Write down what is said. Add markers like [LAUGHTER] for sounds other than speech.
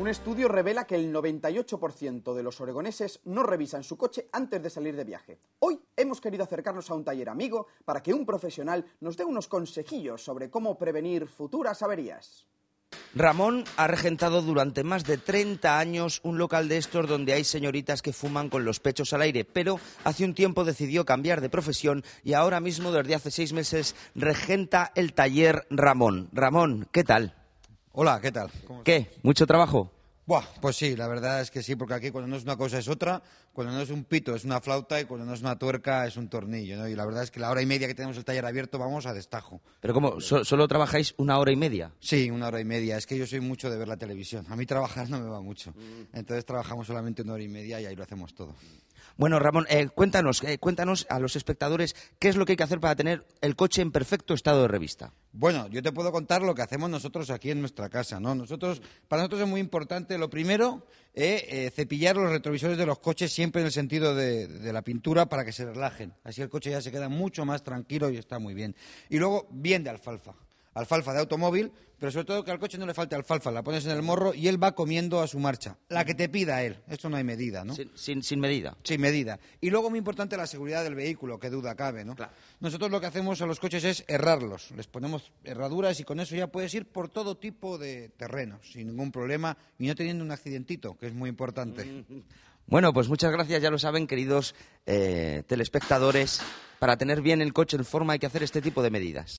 Un estudio revela que el 98% de los oregoneses no revisan su coche antes de salir de viaje. Hoy hemos querido acercarnos a un taller amigo para que un profesional nos dé unos consejillos sobre cómo prevenir futuras averías. Ramón ha regentado durante más de 30 años un local de estos donde hay señoritas que fuman con los pechos al aire, pero hace un tiempo decidió cambiar de profesión y ahora mismo, desde hace seis meses, regenta el taller Ramón. Ramón, ¿qué tal? Hola, ¿qué tal? ¿Qué? ¿Mucho trabajo? Buah, pues sí, la verdad es que sí, porque aquí cuando no es una cosa es otra, cuando no es un pito es una flauta y cuando no es una tuerca es un tornillo, ¿no? Y la verdad es que la hora y media que tenemos el taller abierto vamos a destajo. ¿Pero cómo? ¿So- ¿Solo trabajáis una hora y media? Sí, una hora y media. Es que yo soy mucho de ver la televisión. A mí trabajar [LAUGHS] no me va mucho. Entonces trabajamos solamente una hora y media y ahí lo hacemos todo. Bueno, Ramón, eh, cuéntanos, eh, cuéntanos a los espectadores qué es lo que hay que hacer para tener el coche en perfecto estado de revista. Bueno, yo te puedo contar lo que hacemos nosotros aquí en nuestra casa, ¿no? Nosotros, para nosotros es muy importante, lo primero, eh, eh, cepillar los retrovisores de los coches siempre en el sentido de, de la pintura para que se relajen. Así el coche ya se queda mucho más tranquilo y está muy bien. Y luego, bien de alfalfa. Alfalfa de automóvil, pero sobre todo que al coche no le falte alfalfa. La pones en el morro y él va comiendo a su marcha. La que te pida él. Esto no hay medida, ¿no? Sin, sin- sin medida. Sin medida. Y luego muy importante la seguridad del vehículo, que duda cabe, ¿no? Claro. Nosotros lo que hacemos a los coches es errarlos. Les ponemos herraduras y con eso ya puedes ir por todo tipo de terrenos, sin ningún problema y no teniendo un accidentito, que es muy importante. [LAUGHS] Bueno, pues muchas gracias, ya lo saben, queridos eh, telespectadores. Para tener bien el coche en forma hay que hacer este tipo de medidas.